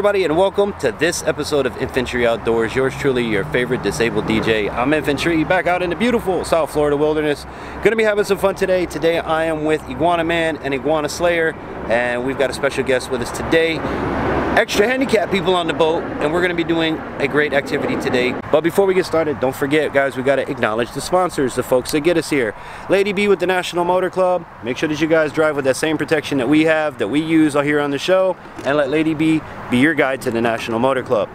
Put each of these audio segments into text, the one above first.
Everybody and welcome to this episode of Infantry Outdoors. Yours truly, your favorite disabled DJ. I'm Infantry, back out in the beautiful South Florida wilderness. Gonna be having some fun today. Today I am with Iguana Man and Iguana Slayer and we've got a special guest with us today extra handicap people on the boat and we're going to be doing a great activity today. But before we get started, don't forget guys, we got to acknowledge the sponsors, the folks that get us here. Lady B with the National Motor Club. Make sure that you guys drive with that same protection that we have, that we use all here on the show and let Lady B be your guide to the National Motor Club.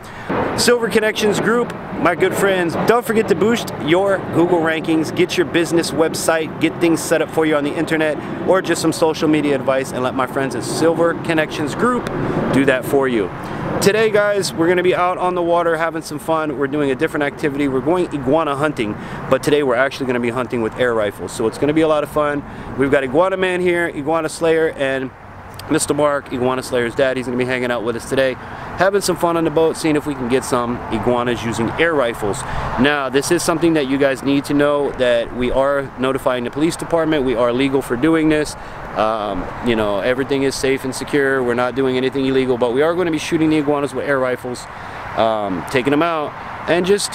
Silver Connections Group, my good friends, don't forget to boost your Google rankings, get your business website, get things set up for you on the internet, or just some social media advice, and let my friends at Silver Connections Group do that for you. Today, guys, we're going to be out on the water having some fun. We're doing a different activity. We're going iguana hunting, but today we're actually going to be hunting with air rifles. So it's going to be a lot of fun. We've got Iguana Man here, Iguana Slayer, and Mr. Mark, Iguana Slayer's dad, he's going to be hanging out with us today, having some fun on the boat, seeing if we can get some iguanas using air rifles. Now, this is something that you guys need to know that we are notifying the police department. We are legal for doing this. Um, you know, everything is safe and secure. We're not doing anything illegal, but we are going to be shooting the iguanas with air rifles, um, taking them out, and just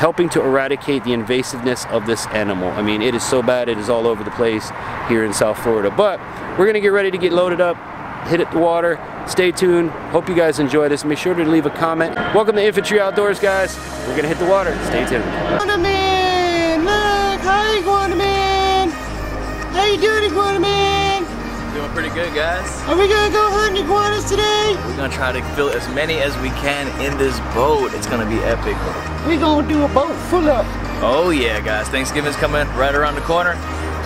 helping to eradicate the invasiveness of this animal. I mean, it is so bad, it is all over the place here in South Florida. But we're gonna get ready to get loaded up, hit it the water. Stay tuned. Hope you guys enjoy this. Make sure to leave a comment. Welcome to Infantry Outdoors, guys. We're gonna hit the water. Stay tuned. Iguana Man! Look! Hi, Iguana Man! How you doing, Iguana Man? Doing pretty good, guys. Are we gonna go hunting iguanas today? We're gonna try to fill as many as we can in this boat. It's gonna be epic. We gonna do a boat full up. Oh yeah, guys. Thanksgiving's coming right around the corner.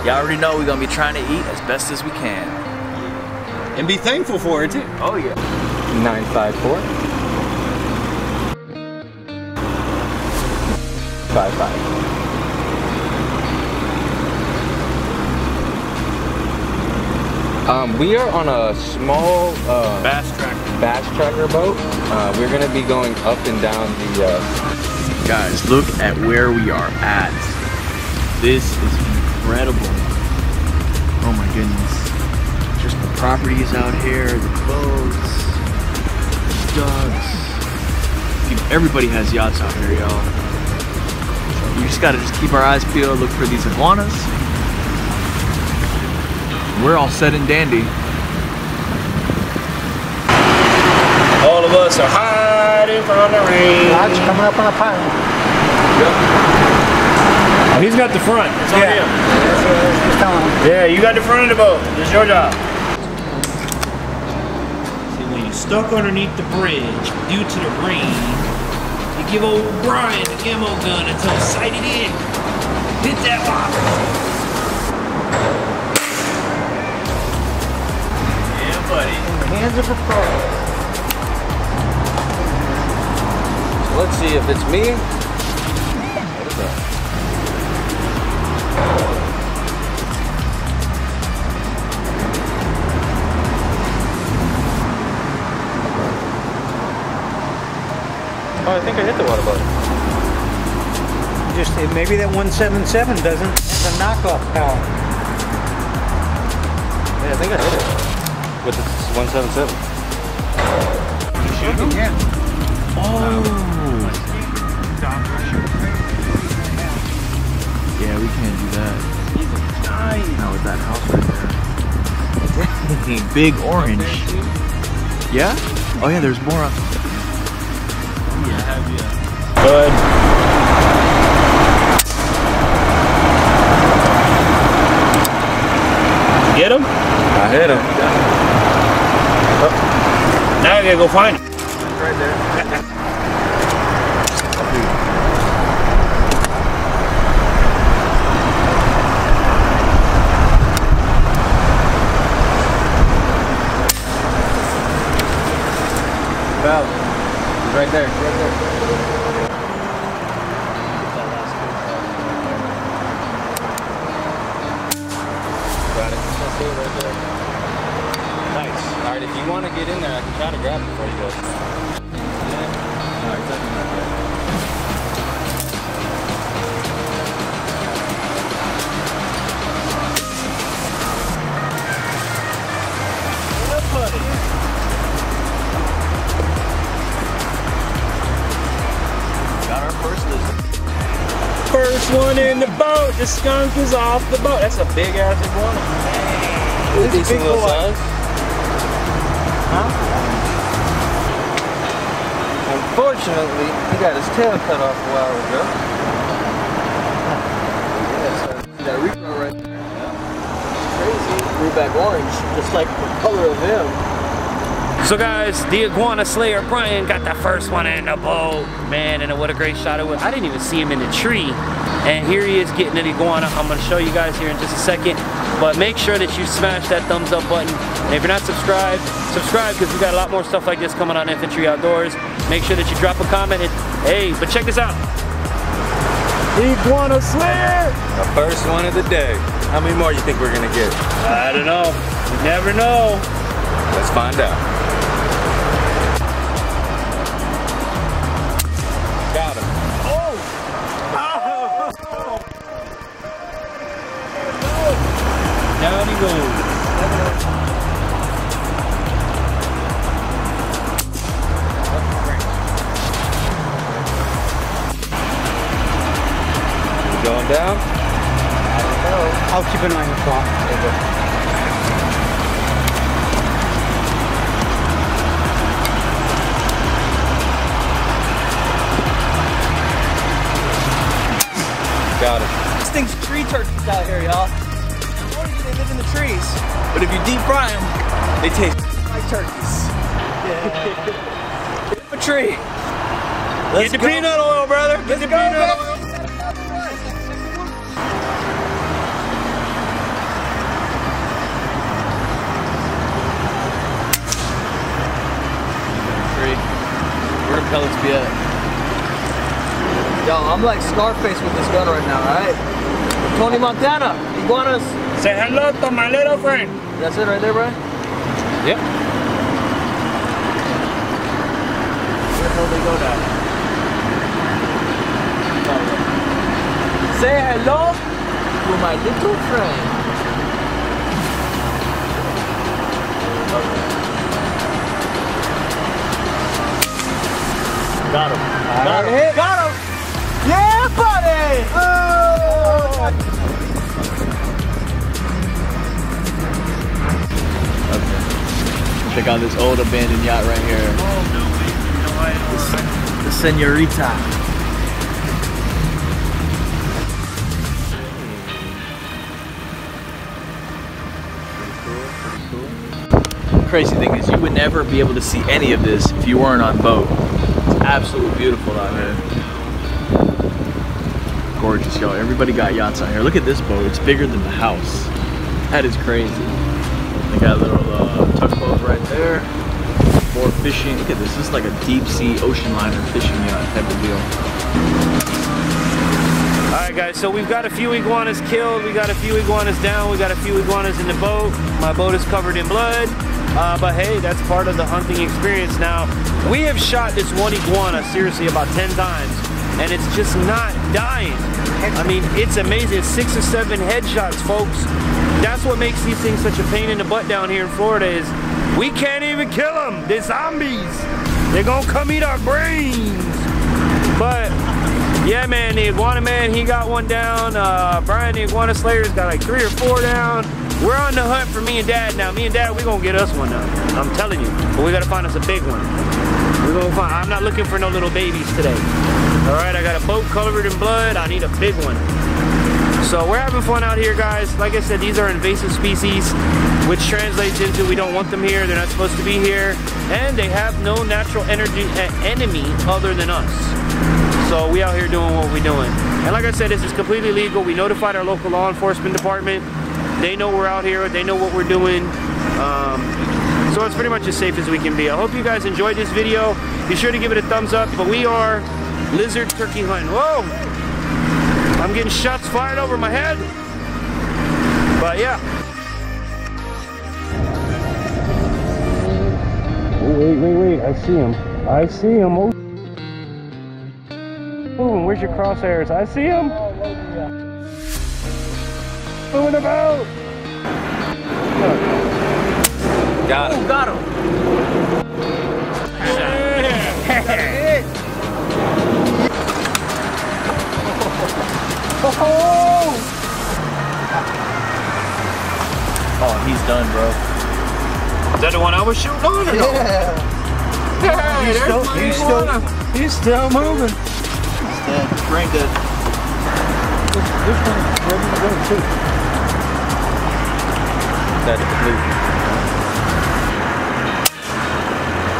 Y'all already know we're gonna be trying to eat as best as we can. And be thankful for it, too. Oh yeah. 954 55 Um, we are on a small uh, Bass tracker. bass tracker boat. Uh, we're gonna be going up and down the. Uh, Guys, look at where we are at. This is incredible. Oh my goodness. Just the properties out here, the boats. Dude, Everybody has yachts out here, y'all. We just gotta just keep our eyes peeled, look for these iguanas. We're all set and dandy. All of us are hiding from the rain. Lodge coming up on a pile. Oh, he's got the front. It's on him. Just telling him. Yeah, you got the front of the boat. It's your job. See, when you're stuck underneath the bridge due to the rain, you give old Brian the camo gun until tell him, in. Hit that box. Yeah, buddy. Hands of a pro. See if it's me. What is that? Oh, I think I hit the water bottle. Just maybe that 177 doesn't have a knockoff power. Yeah, I think I hit it. With the 177. Shoot again. Yeah, we there. Big orange. Yeah? Oh yeah, there's more. up- Good. Get him? I hit him. Now I gotta go find him. Right there. Val. He's right there. Right there. Got it. That's it right there. Nice. All right, if you want to get in there, I can try to grab it for you guys. One in the boat. The skunk is off the boat. That's a big ass iguana. It's a decent big little boy. size. Unfortunately, he got his tail cut off a while ago. That repo right there. It's crazy. Grew back orange, just like the color of him. So guys, the iguana slayer Brian got the first one in the boat. Man, and what a great shot it was. I didn't even see him in the tree. And here he is getting an iguana. I'm gonna show you guys here in just a second. But make sure that you smash that thumbs up button. And if you're not subscribed, subscribe because we got a lot more stuff like this coming on Infantry Outdoors. Make sure that you drop a comment. And, hey, but check this out. Iguana Slayer! The first one of the day. How many more do you think we're gonna get? I don't know. You never know. Let's find out. I'll keep an eye on the clock. Got him. This thing's tree turkeys out here, y'all. They live in the trees. But if you deep fry them, they taste like turkeys. Hit a tree. Let's Get the peanut oil, brother. Get the peanut oil. Where pellets be at? Yo, I'm like Scarface with this gun right now, alright? Tony Montana, iguanas. Say hello to my little friend. That's it right there, Brian? Yep. Where the hell they go now? Say hello to my little friend. Got him. Got him. Got him. Yeah, buddy. Oh. Okay. Check out this old abandoned yacht right here. Oh, the Senorita. Crazy thing is, you would never be able to see any of this if you weren't on boat. It's absolutely beautiful out here. Gorgeous, y'all. Everybody got yachts out here. Look at this boat. It's bigger than the house. That is crazy. They got a little uh, tugboat right there. More fishing. Look at this. This is like a deep sea ocean liner fishing yacht type of deal. Guys. So we've got a few iguanas killed. We got a few iguanas down. We got a few iguanas in the boat. My boat is covered in blood. Uh, but hey, that's part of the hunting experience. Now, we have shot this one iguana seriously about 10 times, and it's just not dying. I mean, it's amazing. It's six or seven headshots, folks. That's what makes these things such a pain in the butt down here in Florida is we can't even kill them. They're zombies. They're gonna come eat our brains. But yeah, man, the Iguana Man, he got one down. Uh, Brian, the Iguana Slayer's got like three or four down. We're on the hunt for me and Dad now. Me and Dad, we gonna get us one now. I'm telling you. But we gotta find us a big one. We're gonna find, I'm not looking for no little babies today. All right, I got a boat covered in blood. I need a big one. So we're having fun out here, guys. Like I said, these are invasive species, which translates into we don't want them here. They're not supposed to be here. And they have no natural energy uh, enemy other than us. So we out here doing what we're doing. And like I said, this is completely legal. We notified our local law enforcement department. They know we're out here. They know what we're doing. Um, so it's pretty much as safe as we can be. I hope you guys enjoyed this video. Be sure to give it a thumbs up. But we are lizard turkey hunting. Whoa! I'm getting shots fired over my head. But yeah. Wait, wait, wait. I see him. I see him. Oh. Moving. Where's your crosshairs? I see him. Moving about. Got him. Got him. Oh. oh, he's done, bro. Is that the one I was shooting on or no? Hey, He's still, he's still, he's still moving. Brain dead. This, this one's ready to go too. That blue.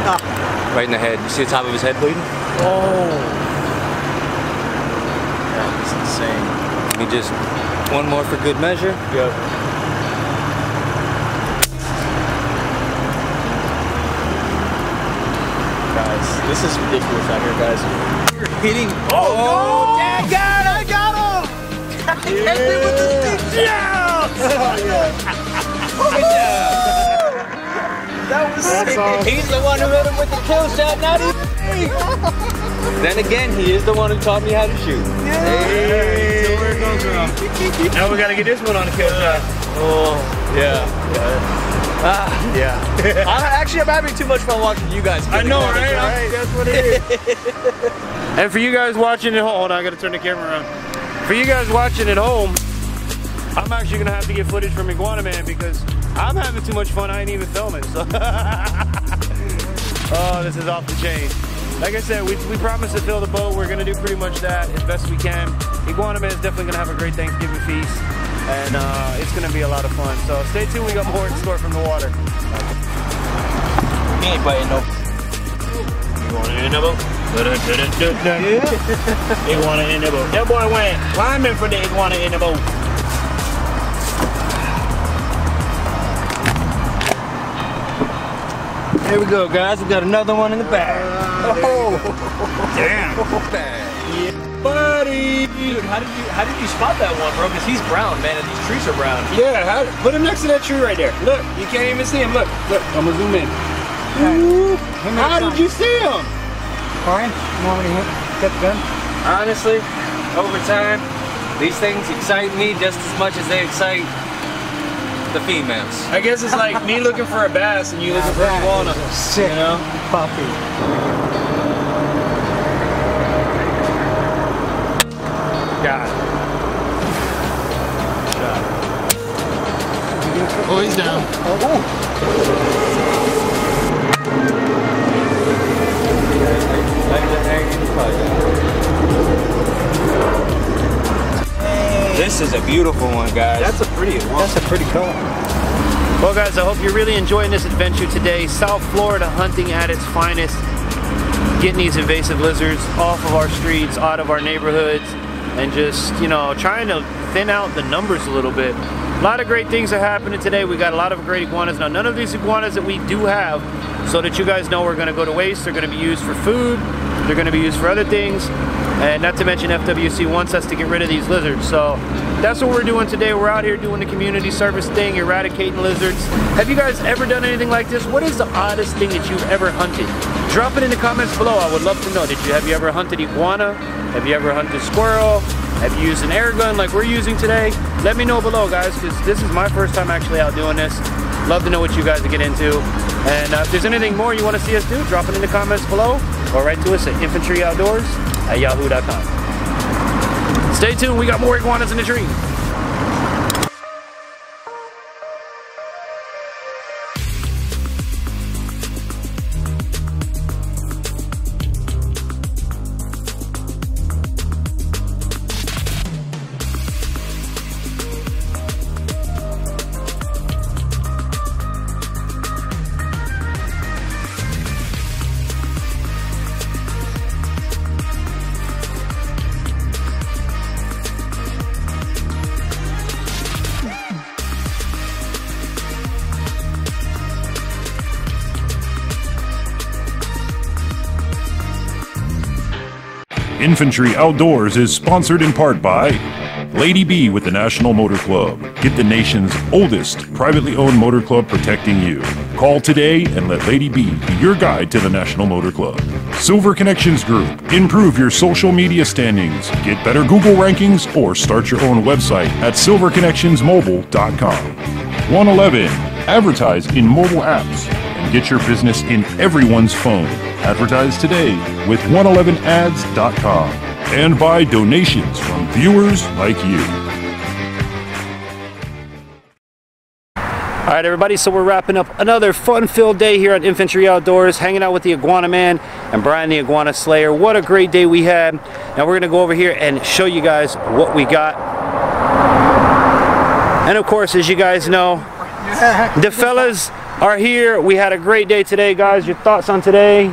Ah. Right in the head. You see the top of his head bleeding? Oh. That is insane. Let me just one more for good measure. Yep. Guys, this is ridiculous out here, guys. You're hitting. Oh, no! Dad got him! I got him! He hit me with this big jab! That was sick. He's the one who hit him with the kill shot, not he. then again, he is the one who taught me how to shoot. Hey, where it comes from. Now we gotta get this one on the kill shot. Oh, yeah. yeah. Ah, yeah. I, actually, I'm having too much fun watching you guys. I know, That's right? right. That's what it is. And for you guys watching at home, hold on, I gotta turn the camera around. For you guys watching at home, I'm actually gonna have to get footage from Iguana Man because I'm having too much fun. I ain't even filming. So, oh, this is off the chain. Like I said, we, we promised to fill the boat. We're gonna do pretty much that as best we can. Iguana Man is definitely gonna have a great Thanksgiving feast, and uh, it's gonna be a lot of fun. So stay tuned. We got more in store from the water. He ain't biting no. You want it in the boat? Iguana in the boat. That boy went climbing for the iguana in the boat. There we go, guys. We got another one in the bag. Oh, damn. Buddy. Dude, how did you how did you spot that one, bro? Because he's brown, man, and these trees are brown. Yeah, how, put him next to that tree right there. Look, you can't even see him. Look, look. I'm gonna zoom in. Ooh, how did you see him? Fine. You want me to hit, get the gun? Honestly, over time, these things excite me just as much as they excite the females. I guess it's like me looking for a bass and you looking for That iguana. a sick You know? puppy. God. Oh, he's down. Oh, This is a beautiful one, guys. That's a pretty one. That's a pretty color. Well, guys, I hope you're really enjoying this adventure today. South Florida hunting at its finest. Getting these invasive lizards off of our streets, out of our neighborhoods, and just, you know, trying to thin out the numbers a little bit. A lot of great things are happening today. We got a lot of great iguanas. Now, none of these iguanas that we do have, so that you guys know we're going to go to waste. They're going to be used for food. They're going to be used for other things. And not to mention FWC wants us to get rid of these lizards. So that's what we're doing today. We're out here doing the community service thing, eradicating lizards. Have you guys ever done anything like this? What is the oddest thing that you've ever hunted? Drop it in the comments below. I would love to know. Did you have you ever hunted iguana? Have you ever hunted squirrel? Have you used an air gun like we're using today? Let me know below, guys, because this is my first time actually out doing this. Love to know what you guys get into. And uh, if there's anything more you want to see us do, drop it in the comments below or write to us at infantryoutdoors at yahoo.com. Stay tuned, we got more iguanas in the tree. Infantry Outdoors is sponsored in part by Lady B with the National Motor Club. Get the nation's oldest privately owned motor club protecting you. Call today and let Lady B be your guide to the National Motor Club. Silver Connections Group. Improve your social media standings. Get better Google rankings or start your own website at silverconnectionsmobile.com. 111. Advertise in mobile apps get your business in everyone's phone. Advertise today with 111ads.com. and by donations from viewers like you. All right, everybody, so we're wrapping up another fun-filled day here on Infantry Outdoors, hanging out with the Iguana Man and Brian the Iguana Slayer. What a great day we had. Now we're gonna go over here and show you guys what we got. And of course, as you guys know, the fellas are here. We had a great day today, guys. Your thoughts on today?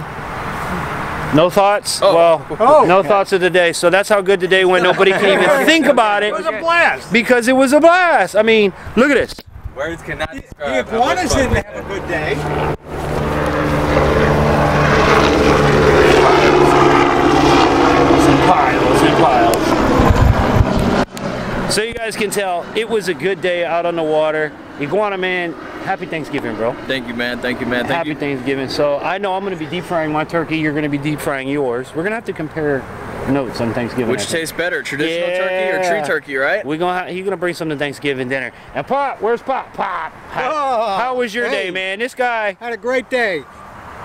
No thoughts? Oh. Well, Oh. no thoughts of the day. So that's how good the day went. Nobody can even think about it. It was a blast. Because it was a blast. I mean, look at this. Words cannot describe. how much iguanas fun didn't have a good day. Some piles and piles. So you guys can tell, it was a good day out on the water. Iguana Man, happy Thanksgiving, bro. Thank you, man. Thank you, man. Thank happy you. Thanksgiving. So I know I'm going to be deep frying my turkey. You're going to be deep frying yours. We're going to have to compare notes on Thanksgiving. Which tastes better, traditional turkey or tree turkey, right? We're gonna. Ha- he's gonna bring some to Thanksgiving dinner. And Pop, where's Pop? Pop. How, Oh, how was your hey. day, man? This guy Had a great day.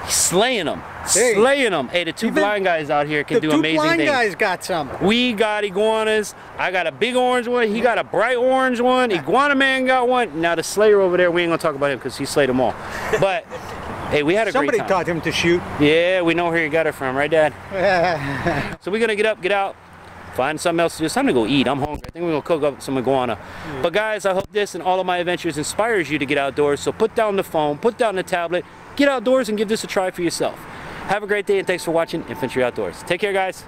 slaying them, Hey. slaying them. Hey, the two Even blind guys out here can do amazing things. The two blind guys got some. We got iguanas. I got a big orange one. He got a bright orange one. Iguana Man got one. Now the Slayer over there, we ain't gonna talk about him because he slayed them all. But hey, we had a Somebody great time. taught him to shoot. Yeah, we know where he got it from, right, Dad? So we're gonna get up, get out, find something else to do. It's time to go eat. I'm hungry. I think we're gonna cook up some iguana. Hmm. But guys, I hope this and all of my adventures inspires you to get outdoors. So put down the phone, put down the tablet, get outdoors and give this a try for yourself. Have a great day and thanks for watching Infantry Outdoors. Take care, guys.